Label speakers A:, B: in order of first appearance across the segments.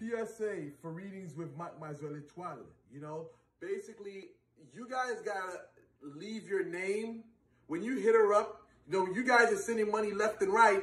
A: PSA for readings with Mademoiselle Etoile. You know, basically, you guys gotta leave your name. When you hit her up, you know, you guys are sending money left and right.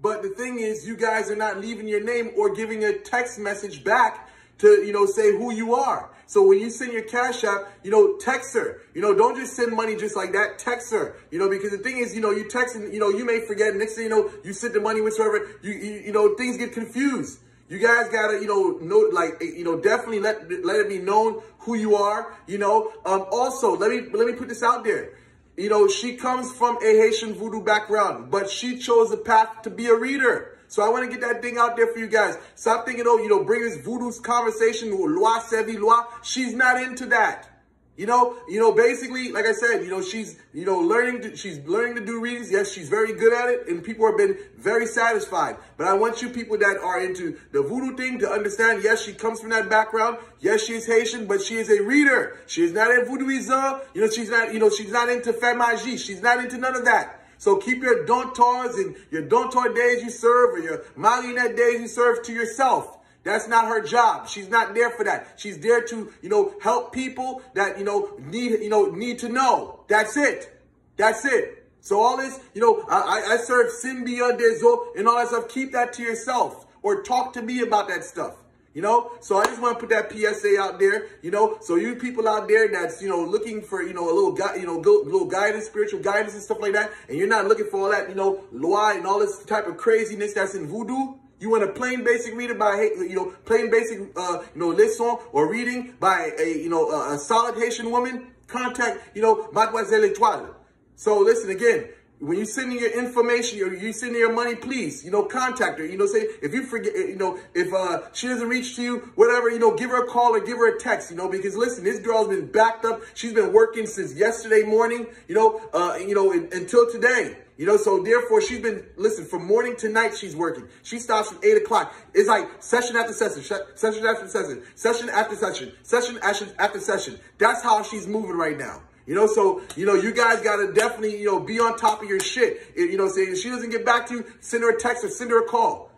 A: But the thing is, you guys are not leaving your name or giving a text message back to, you know, say who you are. So when you send your cash app, you know, text her. You know, don't just send money just like that. Text her. You know, because the thing is, you know, you text and, you know, you may forget. Next thing you know, you send the money whatsoever. You, you, you know, things get confused. You guys gotta, you know, know, like, you know, definitely let let it be known who you are. You know, um, also let me let me put this out there. You know, she comes from a Haitian voodoo background, but she chose the path to be a reader. So I want to get that thing out there for you guys. Stop thinking, oh, you know, bring this voodoo conversation, loi, sevi, loi. She's not into that. You know, you know, basically, like I said, you know, she's, you know, learning to, she's learning to do readings. Yes, she's very good at it and people have been very satisfied. But I want you people that are into the voodoo thing to understand, yes, she comes from that background. Yes, she is Haitian, but she is a reader. She is not a voodooism. You know, she's not, you know, she's not into femme magie. She's not into none of that. So keep your Dantors and your Dantor days you serve or your Marinette days you serve to yourself. That's not her job. She's not there for that. She's there to, you know, help people that, you know, need, you know, need to know. That's it. That's it. So all this, you know, I, I serve Simbi Andezo and all that stuff. Keep that to yourself or talk to me about that stuff. You know, so I just want to put that PSA out there, you know, so you people out there that's, you know, looking for, you know, a little, guy, you know, little guidance, spiritual guidance and stuff like that, and you're not looking for all that, you know, loi and all this type of craziness that's in voodoo, you want a plain basic reader by, you know, plain basic, uh, you know, lesson or reading by a, you know, a, a solid Haitian woman? Contact, you know, Mademoiselle Etoile. So listen again, when you send your information or you send your money, please, you know, contact her. You know, say if you forget, you know, if uh, she doesn't reach to you, whatever, you know, give her a call or give her a text. You know, because listen, this girl's been backed up. She's been working since yesterday morning. You know, uh, you know, in, until today. You know, so therefore she's been, listen, from morning to night she's working. She starts at 8 o'clock. It's like session after session, session after session, session after session, session after session. That's how she's moving right now. You know, so, you know, you guys got to definitely, you know, be on top of your shit. You know, say if she doesn't get back to you, send her a text or send her a call.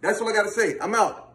A: That's what I got to say. I'm out.